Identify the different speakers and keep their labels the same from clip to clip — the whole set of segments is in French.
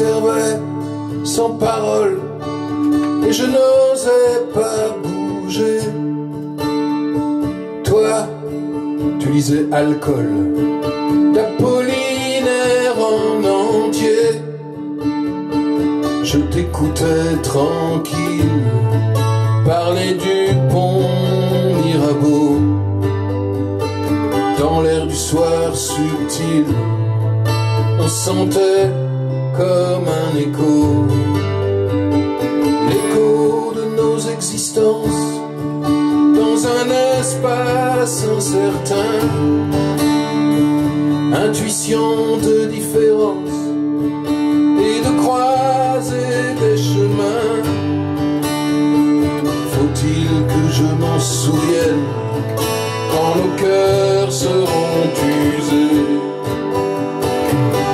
Speaker 1: m'observais sans parole et je n'osais pas bouger. Toi, tu lisais alcool d'Apollinaire en entier. Je t'écoutais tranquille parler du pont Mirabeau dans l'air du soir subtil. On sentait comme un écho l'écho de nos existences dans un espace incertain. Intuition de différence et de croiser des chemins. Faut-il que je m'en souvienne quand nos cœurs seront usés?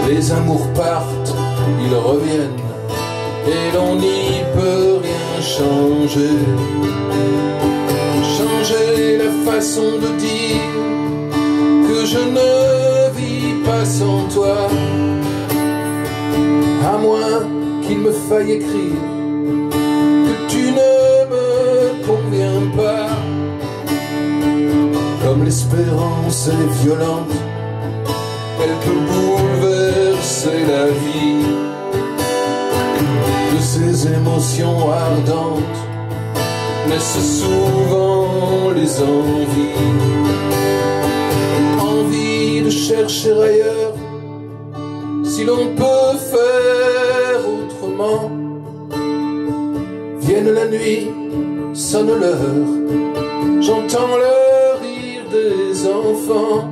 Speaker 1: Les amours partent, ils reviennent et l'on n'y peut rien changer. Changer la façon de dire que je ne vis pas sans toi, à moins qu'il me faille écrire que tu ne me conviens pas. Comme l'espérance est violente, elle peut de ces émotions ardentes naissent souvent les envies. Envie de chercher ailleurs si l'on peut faire autrement. Vienne la nuit, sonne l'heure, j'entends le rire des enfants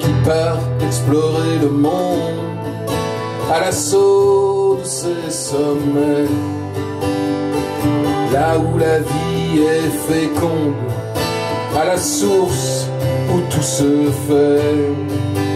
Speaker 1: qui partent explorer le monde à l'assaut de ces sommets. Là où la vie est féconde, à la source où tout se fait.